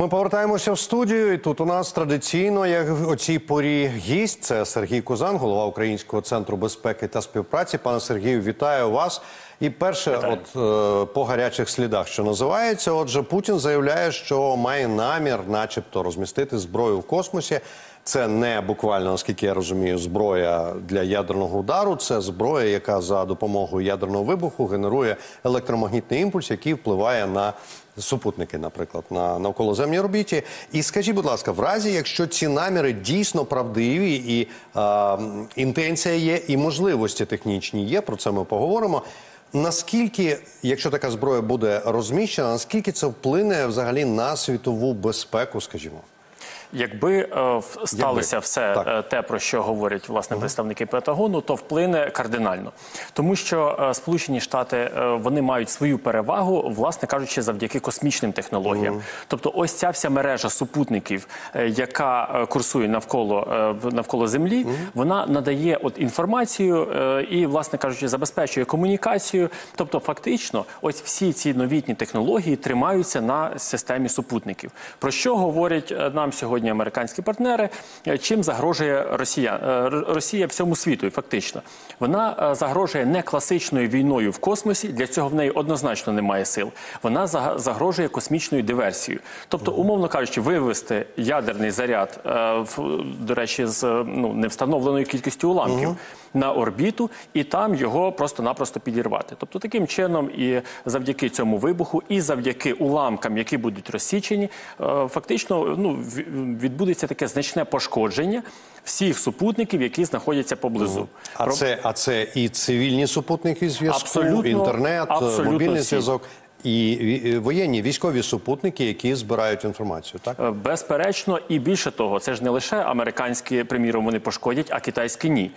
Ми повертаємося в студію. і Тут у нас традиційно, як о цій порі, гість це Сергій Кузан, голова Українського центру безпеки та співпраці. Пане Сергію, вітаю вас. І перше, от е, по гарячих слідах, що називається, отже, Путін заявляє, що має намір, начебто, розмістити зброю в космосі. Це не буквально, наскільки я розумію, зброя для ядерного удару. Це зброя, яка за допомогою ядерного вибуху генерує електромагнітний імпульс, який впливає на супутники, наприклад, на навколоземній орбіті. І скажіть, будь ласка, в разі, якщо ці наміри дійсно правдиві, і е, інтенція є, і можливості технічні є, про це ми поговоримо. Наскільки, якщо така зброя буде розміщена, наскільки це вплине взагалі на світову безпеку, скажімо? Якби е, сталося Якби. все Так. е, те, про що говорять власне представники Пентагону, то вплине кардинально, тому що е, Сполучені Штати е, вони мають свою перевагу, власне кажучи, завдяки космічним технологіям. Тобто, ось ця вся мережа супутників, е, яка курсує навколо е, навколо Землі, вона надає от інформацію е, і, власне кажучи, забезпечує комунікацію. Тобто, фактично, ось всі ці новітні технології тримаються на системі супутників. Про що говорять нам сьогодні американські партнери? Е, Чим загрожує Росія? Е, Росія всьому світу, фактично вона е, загрожує не класичною війною в космосі. Для цього в неї однозначно немає сил. Вона загрожує космічною диверсією. Тобто, умовно кажучи, вивести ядерний заряд, до речі, з ну невстановленою кількістю уламків на орбіту, і там його просто-напросто підірвати. Тобто, таким чином, і завдяки цьому вибуху, і завдяки уламкам, які будуть розсічені, фактично ну відбудеться таке значне пошкодження всіх супутників, які знаходяться поблизу. А Про- це, а це і цивільні супутники зв'язку, Абсолютно, інтернет, абсолютно мобільний всі. зв'язок і е, воєнні військові супутники, які збирають інформацію. Так Е, Безперечно, і більше того, це ж не лише американські, приміром, вони пошкодять, а китайські ні.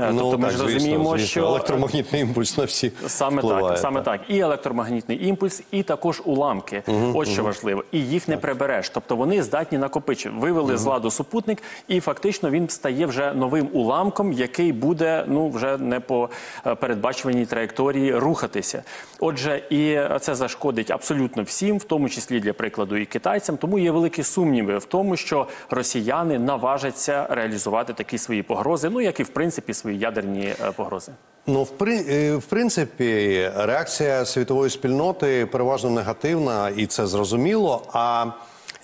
Е, тобто ми ж Ну, звісно, розуміємо, звісно. що електромагнітний імпульс на всі Саме впливає, так, саме так. І електромагнітний імпульс, і також уламки. Ось що важливо. І їх не прибереш. Тобто вони здатні накопичити. Вивели з ладу супутник, і фактично він стає вже новим уламком, який буде ну вже не по е, передбачуваній траєкторії рухатися. Отже, і це зашкодить абсолютно всім, в тому числі для прикладу і китайцям. Тому є великі сумніви в тому, що росіяни наважаться реалізувати такі свої погрози, ну як і в принципі свої ядерні е, погрози. Ну, в, при, е, в принципі, реакція світової спільноти переважно негативна, і це зрозуміло. А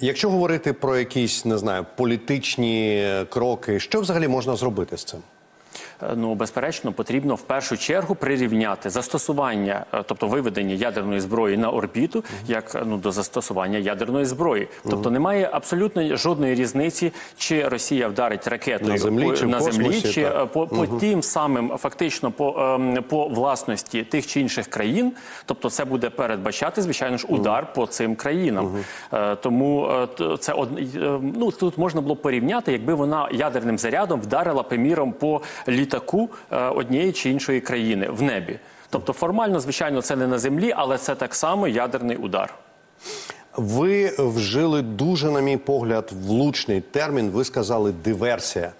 якщо говорити про якісь, не знаю, політичні кроки, що взагалі можна зробити з цим? Е, Ну, безперечно, потрібно в першу чергу прирівняти застосування, е, тобто виведення ядерної зброї на орбіту, як е, ну до застосування ядерної зброї. Тобто немає абсолютно жодної різниці, чи Росія вдарить ракетою На землі по, чи на землі, космосі, чи по, по тим самим фактично по, ем, по власності тих чи інших країн. Тобто, це буде передбачати, звичайно ж, удар по цим країнам. Тому це од... е, ну тут можна було порівняти, якби вона ядерним зарядом вдарила, приміром, по літаку е, однієї чи іншої країни в небі. Тобто, формально, звичайно, це не на землі, але це так само ядерний удар. Ви вжили дуже, на мій погляд, влучний термін. Ви сказали диверсія.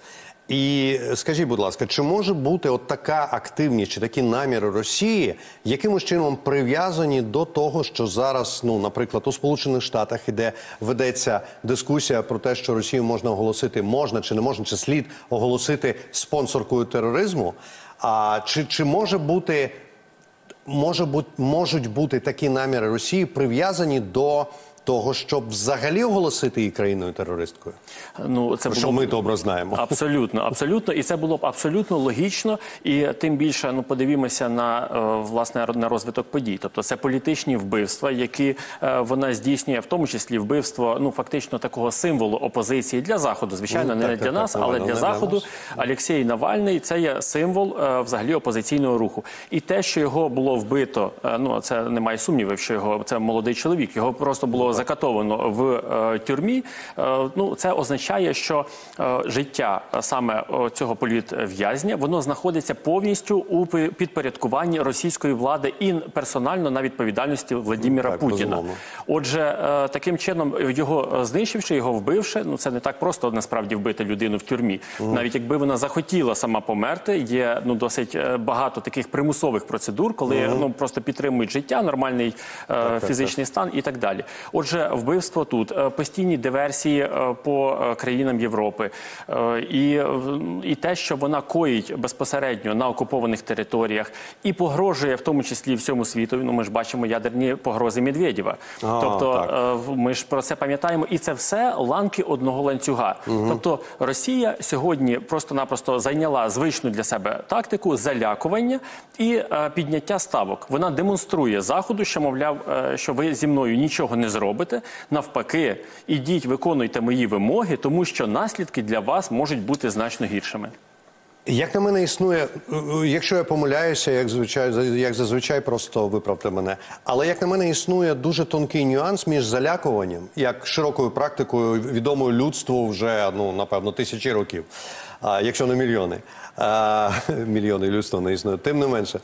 І скажіть, будь ласка, чи може бути от така активність чи такі наміри Росії якимось чином прив'язані до того, що зараз, ну, наприклад, у Сполучених Штатах іде ведеться дискусія про те, що Росію можна оголосити, можна чи не можна, чи слід оголосити спонсоркою тероризму? А чи, чи може бути може бути, можуть бути такі наміри Росії прив'язані до того, щоб взагалі оголосити її країною терористкою? Ну це Що було б- ми добре знаємо. Абсолютно, абсолютно, і це було б абсолютно логічно. І тим більше ну подивімося на е, власне на розвиток подій. Тобто це політичні вбивства, які е, вона здійснює, в тому числі вбивство, ну фактично такого символу опозиції для заходу. Звичайно, Ну, не так, для так, нас, так, але для заходу. Олексій Навальний це є символ е, взагалі опозиційного руху. І те, що його було вбито, ну це немає сумнівів, що його це молодий чоловік. Його просто було закатовано в е, тюрмі. Е, ну це означає, що е, життя саме цього політв'язня воно знаходиться повністю у підпорядкуванні російської влади і персонально на відповідальності Владіміра Так, Путіна. безумовно. Отже, таким чином його знищивши, його вбивши, ну це не так просто насправді вбити людину в тюрмі. Навіть якби вона захотіла сама померти, є ну досить багато таких примусових процедур, коли ну просто підтримують життя, нормальний е, фізичний стан і так далі. Отже. Отже, вбивство тут, е, постійні диверсії е, по е, країнам Європи, і, і те, що вона коїть безпосередньо на окупованих територіях, і погрожує в тому числі всьому світу. Ну ми ж бачимо ядерні погрози Медведєва. А, тобто так. ми ж про це пам'ятаємо, і це все ланки одного ланцюга. Тобто Росія сьогодні просто-напросто зайняла звичну для себе тактику залякування і підняття ставок. Вона демонструє заходу, що мовляв, що ви зі мною нічого не зробите. Навпаки, ідіть, виконуйте мої вимоги, тому що наслідки для вас можуть бути значно гіршими. Як на мене існує, е, е, якщо я помиляюся, як звичай, як зазвичай, просто виправте мене. Але як на мене існує дуже тонкий нюанс між залякуванням, як широкою практикою відомою людству вже ну напевно тисячі років, а, якщо не мільйони. А, мільйони людства не існує, тим не менше.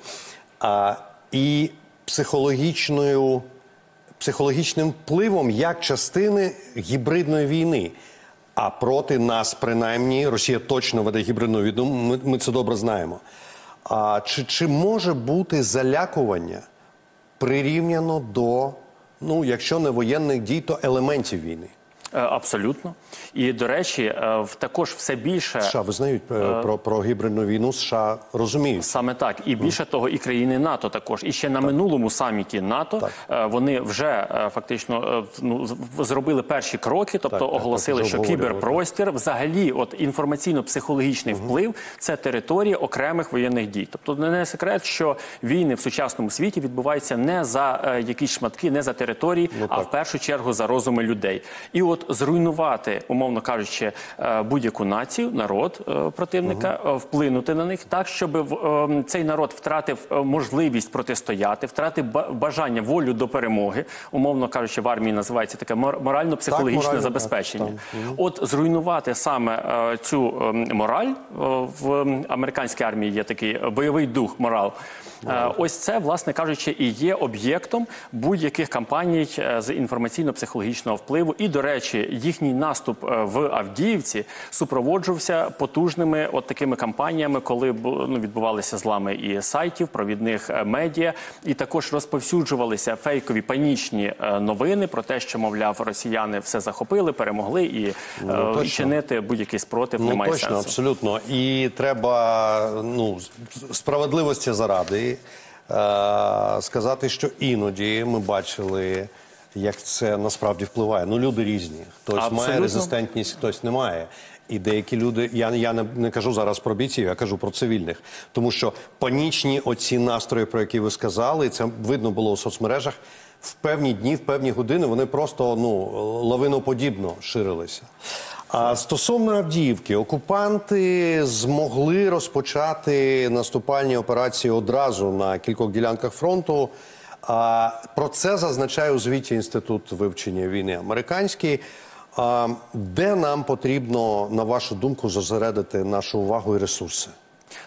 А, і психологічною психологічним впливом як частини гібридної війни. А проти нас, принаймні, Росія точно веде гібридну війну. Ми, ми це добре знаємо. А чи, чи може бути залякування прирівняно до, ну, якщо не воєнних дій, то елементів війни? Е, Абсолютно. І до речі, е, також все більше США визнають е, про, про гібридну війну, США розуміють. Саме так, і більше того, і країни НАТО також. І ще на минулому саміті НАТО Так. вони вже фактично ну, зробили перші кроки, тобто Так, так, оголосили, так, що кіберпростір, взагалі, от інформаційно-психологічний вплив це територія окремих воєнних дій. Тобто не секрет, що війни в сучасному світі відбуваються не за якісь шматки, не за території, а Ну так. в першу чергу за розуми людей. І от зруйнувати, умовно кажучи, е, будь-яку націю, народ е, противника, е, вплинути на них так, щоб цей народ втратив можливість протистояти, втратив ба- бажання, волю до перемоги. Умовно кажучи, в армії називається таке мор- морально-психологічне морально, так, забезпечення. там. От зруйнувати саме цю е, мораль в американській армії є такий бойовий дух, морал. Е, Ось це, власне кажучи, і є об'єктом будь-яких кампаній е, з інформаційно-психологічного впливу. І, до речі, їхній наступ е, в Авдіївці супроводжувався потужними от такими кампаніями, коли ну, відбувалися злами і сайтів, провідних медіа, і також розповсюджувалися фейкові панічні новини про те, що мовляв росіяни все захопили, перемогли, і точно. чинити будь-який спротив Ну немає точно, сенсу. абсолютно. І треба ну справедливості заради е, сказати, що іноді ми бачили, як це насправді впливає. Ну, люди різні. Хтось має резистентність, хтось не має. І деякі люди, я, я не, не кажу зараз про бійців, я кажу про цивільних. Тому що панічні оці настрої, про які ви сказали, це видно було у соцмережах. В певні дні, в певні години вони просто ну лавиноподібно ширилися. А стосовно Авдіївки, окупанти змогли розпочати наступальні операції одразу на кількох ділянках фронту. А про це зазначає у звіті інститут вивчення війни американський. А, де нам потрібно, на вашу думку, зосередити нашу увагу і ресурси?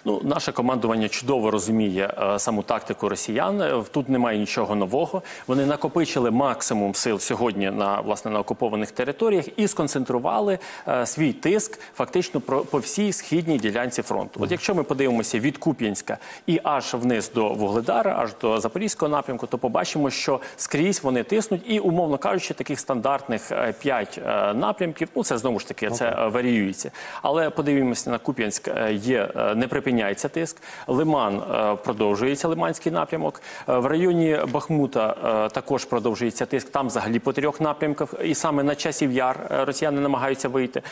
Ну, наше командування чудово розуміє е, саму тактику росіян. Е, Тут немає нічого нового. Вони накопичили максимум сил сьогодні на власне на окупованих територіях і сконцентрували е, свій тиск фактично про по всій східній ділянці фронту. От якщо ми подивимося від Куп'янська і аж вниз до Вугледара, аж до Запорізького напрямку, то побачимо, що скрізь вони тиснуть, і умовно кажучи, таких стандартних е, п'ять е, напрямків. Ну це знову ж таки це е, варіюється. Але подивимося на Куп'янськ. е, Є е, не припиняється тиск. Лиман е, продовжується Лиманський напрямок. Е, В районі Бахмута е, також продовжується тиск. Там взагалі по трьох напрямках, і саме на часів яр росіяни намагаються вийти.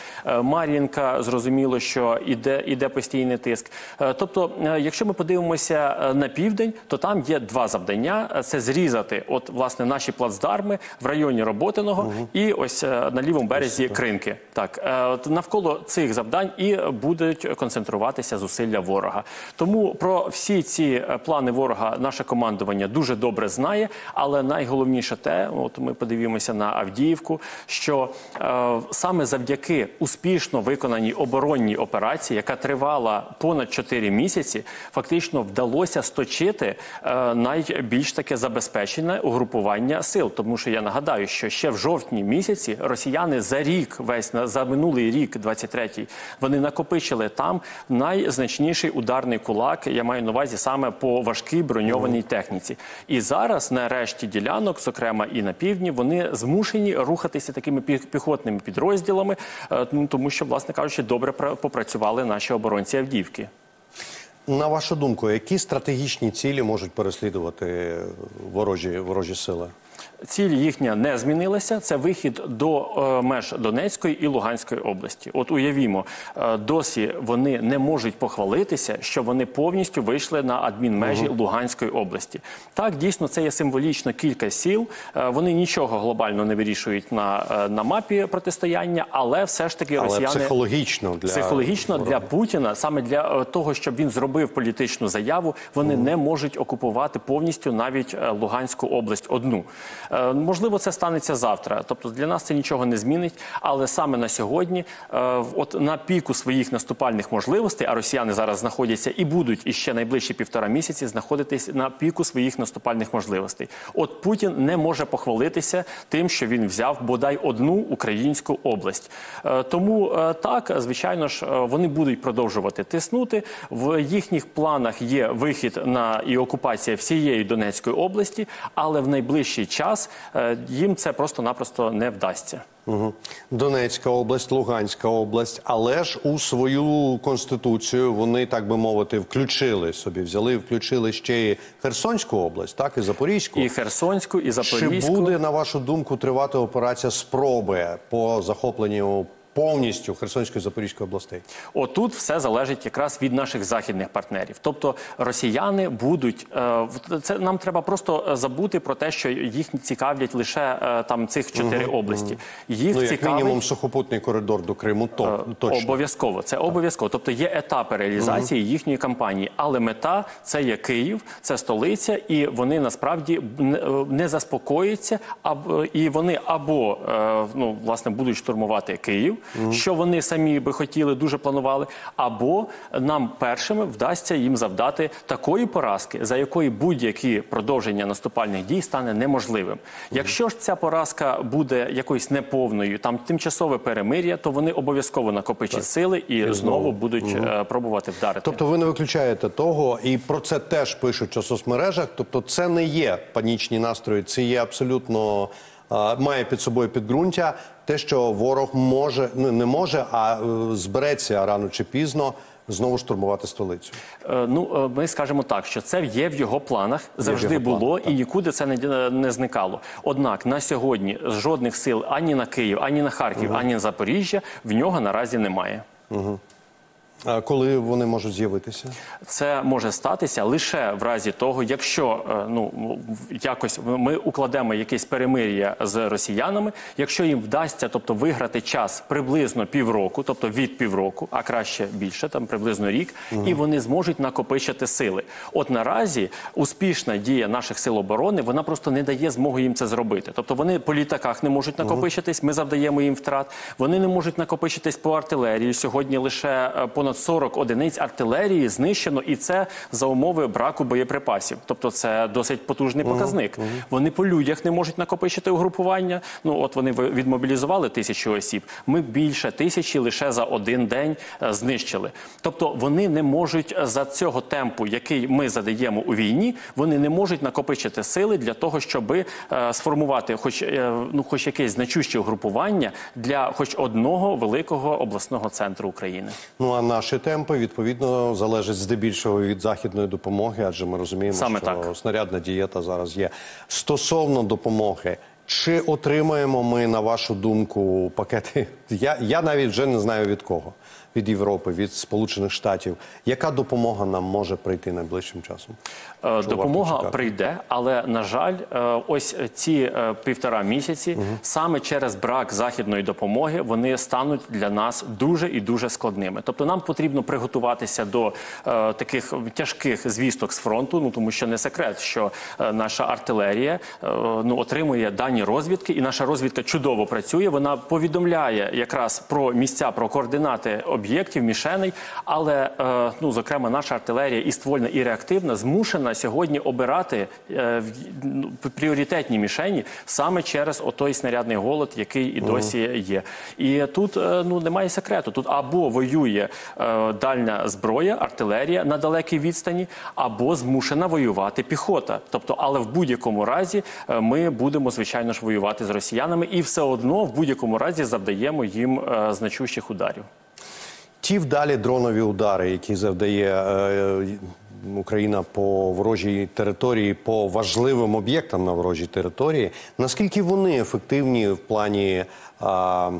Мар'їнка зрозуміло, що іде, іде постійний тиск. Тобто, якщо ми подивимося на південь, то там є два завдання: це зрізати, от власне наші плацдарми в районі Роботиного і ось на лівому березі Кринки. Так от навколо цих завдань і будуть концентруватися зусилля ворога. Тому про всі ці е, плани ворога наше командування дуже добре знає. Але найголовніше те, от ми подивимося на Авдіївку, що е, саме завдяки успішно виконаній оборонній операції, яка тривала понад 4 місяці, фактично вдалося сточити е, найбільш таке забезпечене угрупування сил. Тому що я нагадаю, що ще в жовтні місяці росіяни за рік, весь за минулий рік, 23-й, вони накопичили там найзначніші наймощніший ударний кулак. Я маю на увазі саме по важкій броньованій техніці. І зараз на решті ділянок, зокрема і на півдні, вони змушені рухатися такими піхотними підрозділами, е, ну, тому що, власне кажучи, добре попрацювали наші оборонці Авдіївки. На вашу думку, які стратегічні цілі можуть переслідувати ворожі, ворожі сили? Ціль їхня не змінилася. Це вихід до е, меж Донецької і Луганської області. От уявімо, е, досі вони не можуть похвалитися, що вони повністю вийшли на адмінмежі Луганської області. Так, дійсно, це є символічно кілька сіл. Е, вони нічого глобально не вирішують на, на мапі протистояння, але все ж таки Але росіяни психологічно для психологічно для Путіна, саме для того, щоб він зробив політичну заяву, вони не можуть окупувати повністю навіть Луганську область одну. Е, Можливо, це станеться завтра. Тобто для нас це нічого не змінить. Але саме на сьогодні, е, от на піку своїх наступальних можливостей, а росіяни зараз знаходяться і будуть іще найближчі півтора місяці знаходитись на піку своїх наступальних можливостей. От Путін не може похвалитися тим, що він взяв бодай одну українську область. Е, Тому так, звичайно ж, вони будуть продовжувати тиснути. В їхніх планах є вихід на і окупація всієї Донецької області, але в найближчий час е, їм це просто-напросто не вдасться. Угу. Донецька область, Луганська область, але ж у свою конституцію вони, так би мовити, включили собі, взяли, включили ще і Херсонську область, так і Запорізьку. І Херсонську, і Чи буде на вашу думку тривати операція спроби по захопленню повністю Херсонської і Запорізької областей? Отут все залежить якраз від наших західних партнерів. Тобто росіяни будуть е, це нам треба просто е, забути про те, що їх цікавлять лише е, там цих чотири області. Їх Ну, як цікавить мінімум, сухопутний коридор до Криму, то точно. Обов'язково, це обов'язково. Тобто є етапи реалізації їхньої кампанії, але мета це є Київ, це столиця, і вони насправді не- заспокоїться, або і вони або ну власне будуть штурмувати Київ, що вони самі би хотіли, дуже планували, або нам першими вдасться їм завдати такої поразки, за якої будь-які продовження наступальних дій стане неможливим. Якщо ж ця поразка буде якоюсь неповною, там тимчасове перемир'я, то вони обов'язково накопичать сили і, знову будуть е, пробувати вдарити. Тобто ви не виключаєте того, і про це теж пишуть у соцмережах. Тобто, це не є панічні настрої, це є абсолютно має під собою підґрунтя. Те, що ворог може ну, не може, а е, збереться рано чи пізно знову штурмувати столицю. Е, Ну, е, ми скажемо так, що це є в його планах, завжди його планах, було і нікуди це не, не зникало. Однак на сьогодні жодних сил ані на Київ, ані на Харків, ані на Запоріжжя в нього наразі немає. А коли вони можуть з'явитися? Це може статися лише в разі того, якщо е, ну якось ми укладемо якесь перемир'я з росіянами, якщо їм вдасться, тобто виграти час приблизно півроку, тобто від півроку, а краще більше, там приблизно рік, і вони зможуть накопичити сили. От наразі успішна дія наших сил оборони вона просто не дає змогу їм це зробити. Тобто вони по літаках не можуть накопичитись. Ми завдаємо їм втрат. Вони не можуть накопичитись по артилерії. Сьогодні лише е, понад 40 одиниць артилерії знищено, і це за умови браку боєприпасів. Тобто, це досить потужний показник. Вони по людях не можуть накопичити угрупування. Ну от вони відмобілізували тисячу осіб. Ми більше тисячі лише за один день е, знищили. Тобто вони не можуть е, за цього темпу, який ми задаємо у війні, вони не можуть накопичити сили для того, щоб сформувати, хоч е, ну, хоч якесь значуще угрупування для хоч одного великого обласного центру України. Ну а наші темпи відповідно залежать здебільшого від західної допомоги, адже ми розуміємо, Саме що так. снарядна дієта зараз є. Стосовно допомоги, чи отримаємо ми, на вашу думку, пакети? Я, я навіть вже не знаю від кого. Від Європи, від Сполучених Штатів. Яка допомога нам може прийти найближчим часом? Е, варто Допомога прийде, але на жаль, е, ось ці е, півтора місяці саме через брак західної допомоги вони стануть для нас дуже і дуже складними. Тобто нам потрібно приготуватися до таких тяжких звісток з фронту. Ну тому що не секрет, що наша артилерія ну отримує дані розвідки, і наша розвідка чудово працює. Вона повідомляє якраз про місця, про координати об'єктів, мішеней. Але е, ну, зокрема, наша артилерія і ствольна, і реактивна змушена сьогодні обирати е, ну, пріоритетні мішені саме через отой снарядний голод, який і досі є. І тут е, ну немає секрету. Тут або воює дальня зброя, артилерія на далекій відстані, або змушена воювати піхота. Тобто, але в будь-якому разі ми будемо звичайно ж воювати з росіянами, і все одно в будь-якому разі завдаємо їм значущих ударів. Ті вдалі дронові удари, які завдає е, Україна по ворожій території, по важливим об'єктам на ворожій території, наскільки вони ефективні в плані а,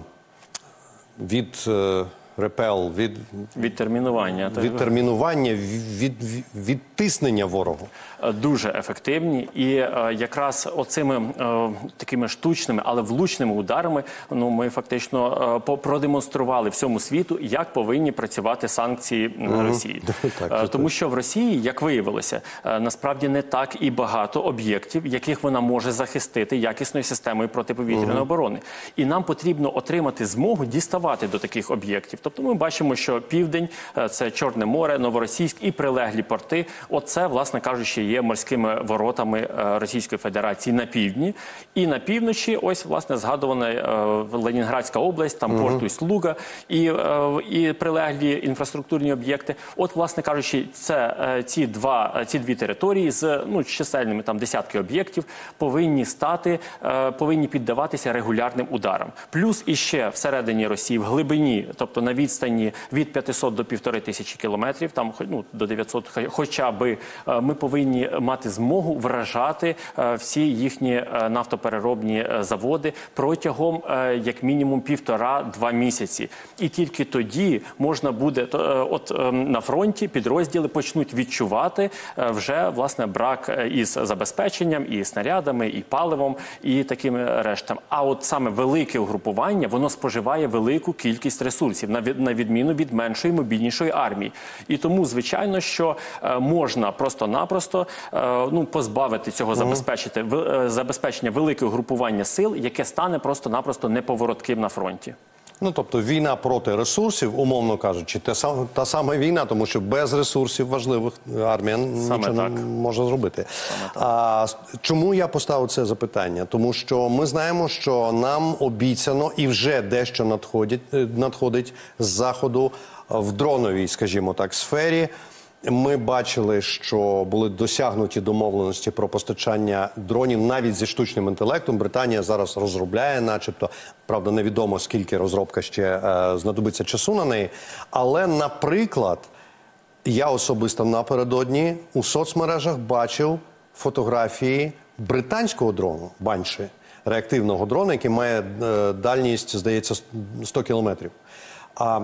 від е, репел, від Відтермінування відтермінування, від, від, відтиснення ворогу? Е, дуже ефективні, і е, якраз оцими е, такими штучними, але влучними ударами, ну ми фактично продемонстрували всьому світу, як повинні працювати санкції Росії, тому що в Росії, як виявилося, насправді не так і багато об'єктів, яких вона може захистити якісною системою протиповітряної оборони, і нам потрібно отримати змогу діставати до таких об'єктів. Тобто, ми бачимо, що південь це Чорне море, Новоросійськ і прилеглі порти. Оце, власне кажучи, є морськими воротами е, Російської Федерації на півдні, і на півночі, ось власне згадувана е, Ленінградська область, там порту Слуга і, е, і прилеглі інфраструктурні об'єкти. От, власне кажучи, це ці два ці дві території з ну чисельними там десятки об'єктів повинні стати, повинні піддаватися регулярним ударам. Плюс іще всередині Росії, в глибині, тобто на відстані від 500 до 1500 кілометрів, там ну, до 900 хо- хоча би ми повинні мати змогу вражати е, всі їхні е, нафтопереробні е, заводи протягом як мінімум півтора-два місяці. І тільки тоді можна буде от е, на фронті підрозділи почнуть відчувати вже власне брак із забезпеченням, і снарядами, і паливом, і такими рештам. А от саме велике угрупування воно споживає велику кількість ресурсів на відміну від меншої мобільнішої армії. І тому, звичайно, що можна просто-напросто ну позбавити цього забезпечити ви- е, забезпечення великого групування сил, яке стане просто-напросто неповоротким на фронті. Ну тобто війна проти ресурсів, умовно кажучи, те сам, та сама війна, тому що без ресурсів важливих армія Саме нічого так. не може зробити. А чому я поставив це запитання? Тому що ми знаємо, що нам обіцяно і вже дещо надходить, е, надходить з заходу в дроновій, скажімо так, сфері. Ми бачили, що були досягнуті домовленості про постачання дронів навіть зі штучним інтелектом. Британія зараз розробляє, начебто, правда, невідомо скільки розробка ще е, знадобиться часу на неї. Але, наприклад, я особисто напередодні у соцмережах бачив фотографії британського дрону Банші, реактивного дрона, який має е, дальність, здається, 100 кілометрів. А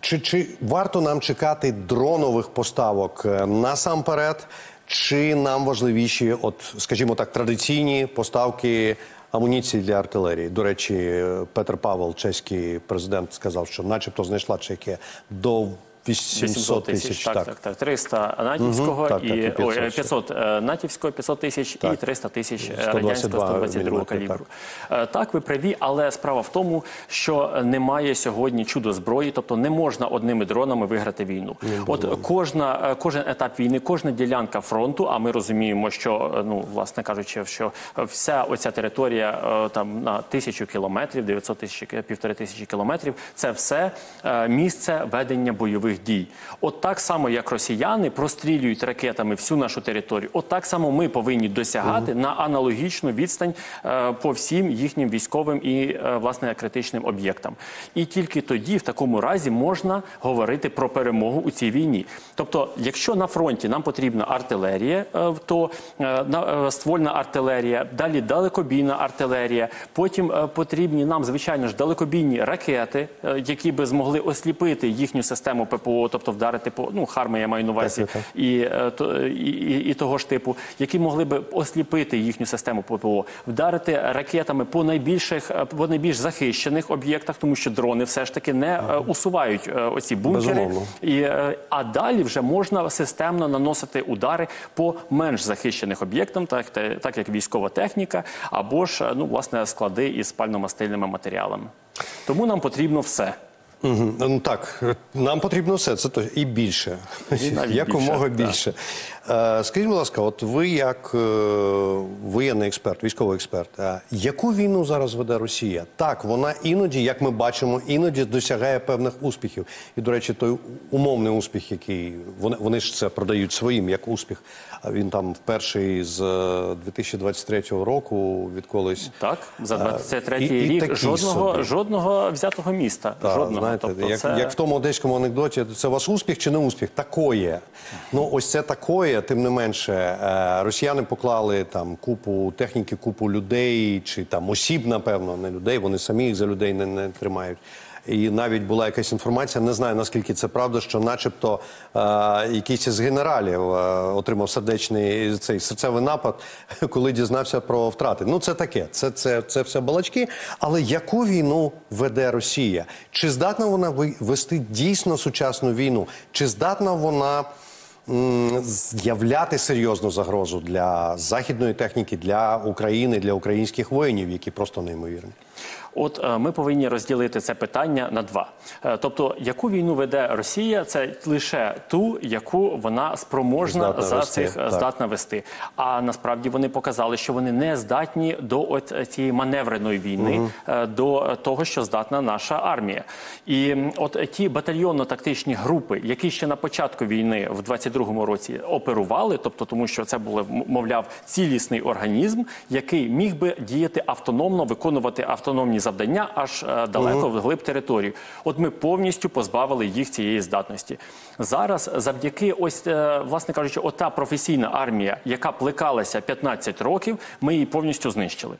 чи, чи варто нам чекати дронових поставок е, насамперед, чи нам важливіші, от, скажімо так, традиційні поставки амуніції для артилерії? До речі, е, Петр Павел, чеський президент, сказав, що начебто знайшла Чехія до 800 тисяч. так, так, так, 300 натівського Мгм, так, і так, і 500 ой, 500 е, натівського, 500 тисяч і Так. 300 тисяч е, 122 радянського 122 міліметри, калібру. Е, Так, ви праві, але справа в тому, що немає сьогодні чудо зброї, тобто не можна одними дронами виграти війну. От кожна е, кожен етап війни, кожна ділянка фронту. А ми розуміємо, що ну власне кажучи, що вся оця територія там на тисячу кілометрів, 900 тисяч півтори тисячі кілометрів, це все місце ведення бойових дій. От так само, як росіяни прострілюють ракетами всю нашу територію, от так само ми повинні досягати на аналогічну відстань е, по всім їхнім військовим і е, власне критичним об'єктам. І тільки тоді, в такому разі, можна говорити про перемогу у цій війні. Тобто, якщо на фронті нам потрібна артилерія, е, то е, е, ствольна артилерія, далі далекобійна артилерія, потім е, потрібні нам, звичайно ж, далекобійні ракети, е, які би змогли осліпити їхню систему ППО. ППО, тобто вдарити по ну харми, я маю на увазі, і, е, то- і, і, і того ж типу, які могли би осліпити їхню систему ППО, вдарити ракетами по найбільших е, по найбільш захищених об'єктах, тому що дрони все ж таки не е, усувають е, оці бункери. Безумовно. І, а далі вже можна системно наносити удари по менш захищених об'єктам, так, так як військова техніка, або ж ну власне склади із спально-мастильними матеріалами. Тому нам потрібно все. Мгм. Ну так, нам потрібно все, це то і більше. Якомога більше, більше. Е, Скажіть, будь ласка, от ви як е, воєнний експерт, військовий експерт, е, яку війну зараз веде Росія? Так, вона іноді, як ми бачимо, іноді досягає певних успіхів. І, до речі, той умовний успіх, який вони, вони ж це продають своїм як успіх. А він там вперший з е, 2023 року відколись. Так, за 23-й і- і рік такі жодного, собі. жодного взятого міста. Так, жодного. знаєте, тобто як, це... як в тому одеському анекдоті, це у вас успіх чи не успіх? Такоє. Ну, ось це такоє, тим не менше. Е, росіяни поклали там купу техніки, купу людей, чи там осіб, напевно, не людей, вони самі їх за людей не, не тримають. І навіть була якась інформація, не знаю наскільки це правда, що, начебто, е, якийсь із генералів е, отримав сердечний цей серцевий напад, коли дізнався про втрати. Ну це таке, це, це, це все балачки. Але яку війну веде Росія? Чи здатна вона вести дійсно сучасну війну? Чи здатна вона з'являти серйозну загрозу для західної техніки, для України, для українських воїнів, які просто неймовірні? От е, ми повинні розділити це питання на два. Е, Тобто, яку війну веде Росія, це лише ту, яку вона спроможна Здатна за вести, цих е, так. здатна вести. А насправді вони показали, що вони не здатні до от цієї маневреної війни, е, до того, що здатна наша армія. І от ті батальйонно-тактичні групи, які ще на початку війни в 22-му році оперували, тобто тому, що це було мовляв цілісний організм, який міг би діяти автономно, виконувати автономні завдання аж е, далеко вглиб території. От ми повністю позбавили їх цієї здатності. Зараз, завдяки ось, е, власне кажучи, ота професійна армія, яка плекалася 15 років, ми її повністю знищили.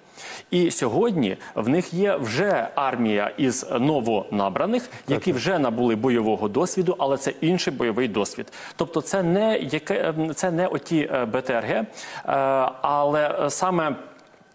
І сьогодні в них є вже армія із новонабраних, які вже набули бойового досвіду, але це інший бойовий досвід. Тобто, це не яке ем, це не оті е, БТРГ, але саме.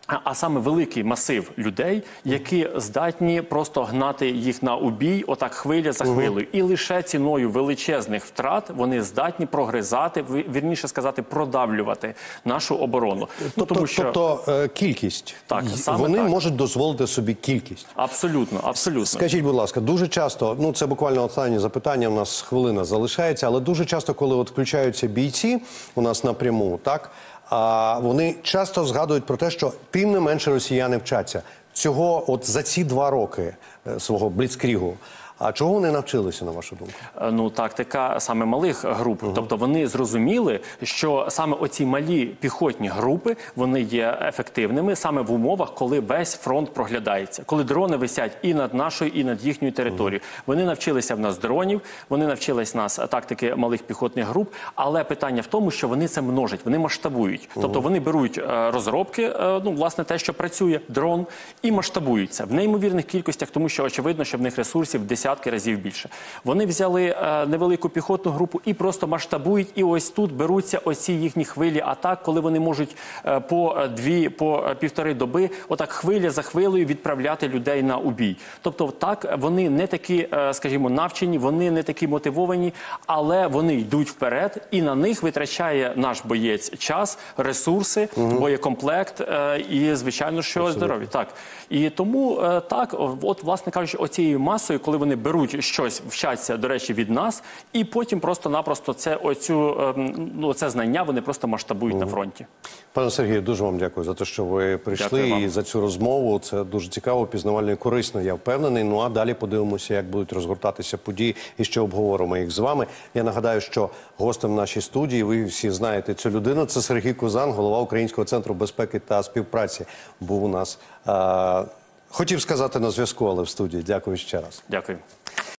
А саме великий масив людей, які здатні просто гнати їх на убій, отак хвиля за хвилею, і лише ціною величезних втрат вони здатні прогризати, вірніше сказати, продавлювати нашу оборону. Ну, тому що тобто е, кількість. Так, саме вони так. можуть дозволити собі кількість. абсолютно, абсолютно. Скажіть, будь ласка, дуже часто, ну це буквально останнє запитання, у нас хвилина залишається, але дуже часто, коли от включаються бійці у нас напряму, так а вони часто згадують про те, що тим не менше росіяни вчаться. Цього от за ці два роки е, свого бліцкрігу. А чого вони навчилися, на вашу думку? Е, Ну, тактика саме малих груп. Тобто вони зрозуміли, що саме оці малі піхотні групи вони є ефективними саме в умовах, коли весь фронт проглядається, коли дрони висять і над нашою, і над їхньою територією. Вони навчилися в нас дронів, вони навчились нас тактики малих піхотних груп. Але питання в тому, що вони це множать, вони масштабують. Тобто вони беруть е, розробки, е, ну власне те, що працює, дрон, і масштабуються в неймовірних кількостях, тому що очевидно, що в них ресурсів в десятки разів більше. Вони взяли е, невелику піхотну групу і просто масштабують. І ось тут беруться оці їхні хвилі атак, коли вони можуть е, по е, дві, по півтори доби, отак хвиля за хвилею відправляти людей на убій. Тобто, так вони не такі, скажімо, навчені, вони не такі мотивовані, але вони йдуть вперед, і на них витрачає наш боєць час, ресурси, боєкомплект е, і, звичайно, що здоров'я. Так і тому так, от, власне кажучи, оцією масою, коли вони беруть щось, вчаться, до речі, від нас, і потім просто-напросто це оцю ем, ну це знання вони просто масштабують на фронті. Пане Сергію, дуже вам дякую за те, що ви прийшли і за цю розмову. Це дуже цікаво, пізнавально і корисно. Я впевнений. Ну а далі подивимося, як будуть розгортатися події і ще обговоримо їх з вами. Я нагадаю, що гостем нашій студії, ви всі знаєте цю людину. Це Сергій Кузан, голова Українського центру безпеки та співпраці. Був у нас. Е- хотів сказати на зв'язку, але в студії. Дякую ще раз. Дякую.